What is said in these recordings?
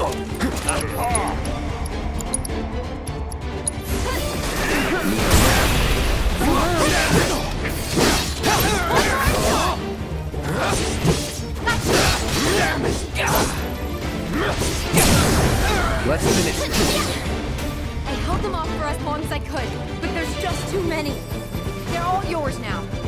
I held them off for as long as I could, but there's just too many. They're all yours now.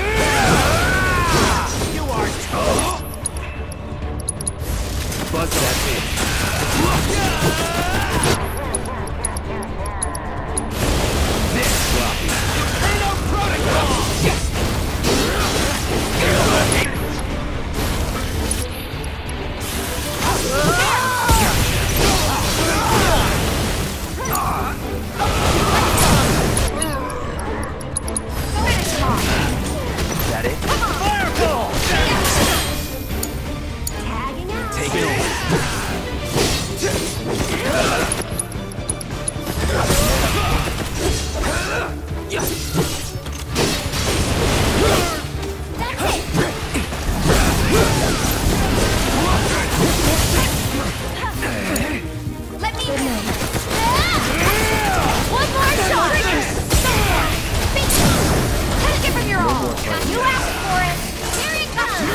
You asked for it. Here it comes.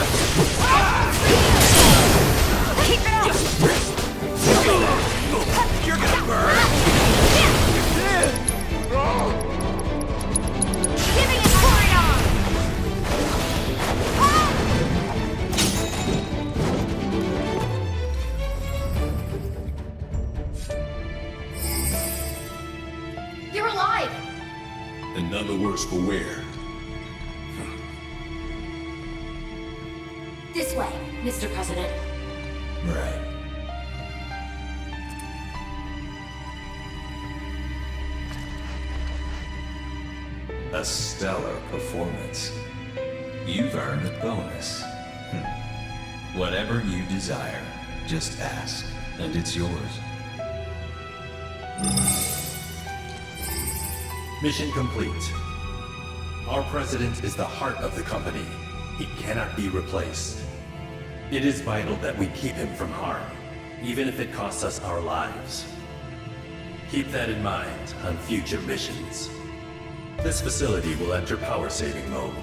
Keep it up. You're gonna burn. Giving it for it all. You're alive. And none the worse for wear. This way, Mr. President. Right. A stellar performance. You've earned a bonus. Hmm. Whatever you desire, just ask, and it's yours. Mission complete. Our president is the heart of the company. He cannot be replaced. It is vital that we keep him from harm, even if it costs us our lives. Keep that in mind on future missions. This facility will enter power saving mode.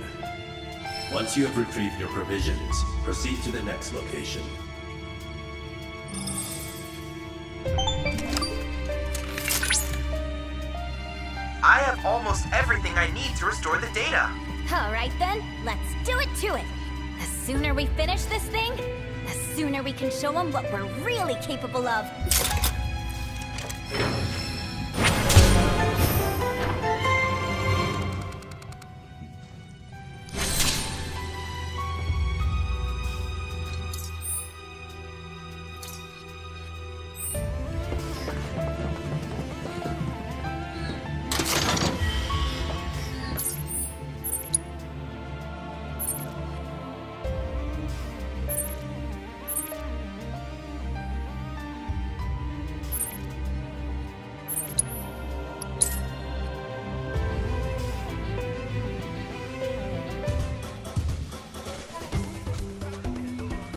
Once you have retrieved your provisions, proceed to the next location. I have almost everything I need to restore the data. All right then, let's do it to it. The sooner we finish this thing, the sooner we can show them what we're really capable of.